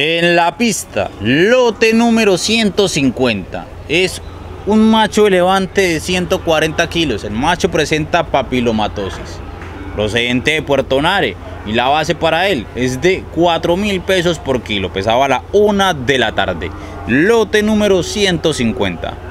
En la pista, lote número 150. Es un macho elevante de 140 kilos. El macho presenta papilomatosis, procedente de Puerto Nare. Y la base para él es de 4 mil pesos por kilo. Pesaba a la una de la tarde. Lote número 150.